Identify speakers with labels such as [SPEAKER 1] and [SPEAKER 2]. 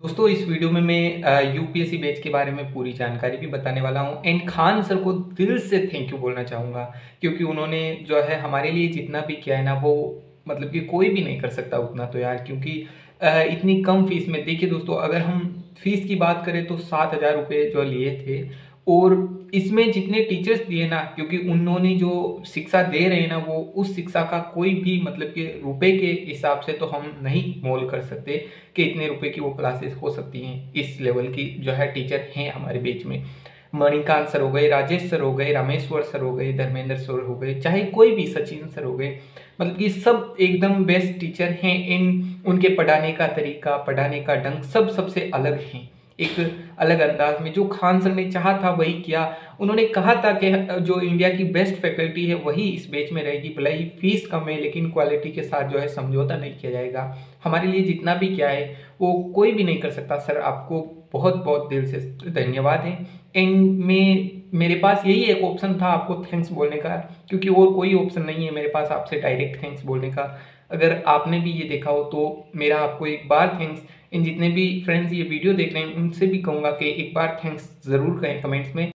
[SPEAKER 1] दोस्तों, इस वीडियो में मैं यूपीएससी बैच के बारे में पूरी जानकारी भी बताने वाला हूँ। एंड खान सर को दिल से थैंक यू बोलना चाहूँगा, क्योंकि उन्होंने जो है हमारे लिए जितना भी किया है ना, वो मतलब कि कोई भी नहीं कर सकता उतना तो यार, क्योंकि इतनी कम फ़ीस में। देखिए दोस्तों, अगर हम फ़ीस की बात करें तो सात हज़ार रुपये जो लिए थे और इसमें जितने टीचर्स दिए ना, क्योंकि उन्होंने जो शिक्षा दे रहे हैं ना, वो उस शिक्षा का कोई भी मतलब कि रुपए के हिसाब से तो हम नहीं मोल कर सकते कि इतने रुपए की वो क्लासेस हो सकती हैं। इस लेवल की जो है टीचर हैं हमारे बीच में। मणिकांत सर हो गए, राजेश सर हो गए, रामेश्वर सर हो गए, धर्मेंद्र सर हो गए, चाहे कोई भी सचिन सर हो गए मतलब कि सब एकदम बेस्ट टीचर हैं। इन, उनके पढ़ाने का तरीका, पढ़ाने का ढंग सब सबसे अलग हैं। एक अलग अंदाज में, जो खान सर ने चाहा था वही किया। उन्होंने कहा था कि जो इंडिया की बेस्ट फैकल्टी है, वही इस बैच में रहेगी। भले ही फ़ीस कम है, लेकिन क्वालिटी के साथ जो है समझौता नहीं किया जाएगा। हमारे लिए जितना भी क्या है, वो कोई भी नहीं कर सकता। सर, आपको बहुत बहुत दिल से धन्यवाद है। एंड में, मेरे पास यही एक ऑप्शन था आपको थैंक्स बोलने का, क्योंकि और कोई ऑप्शन नहीं है मेरे पास आपसे डायरेक्ट थैंक्स बोलने का। अगर आपने भी ये देखा हो तो मेरा आपको एक बार थैंक्स इन जितने भी फ्रेंड्स ये वीडियो देख रहे हैं, उनसे भी कहूँगा कि एक बार थैंक्स ज़रूर कहें कमेंट्स में।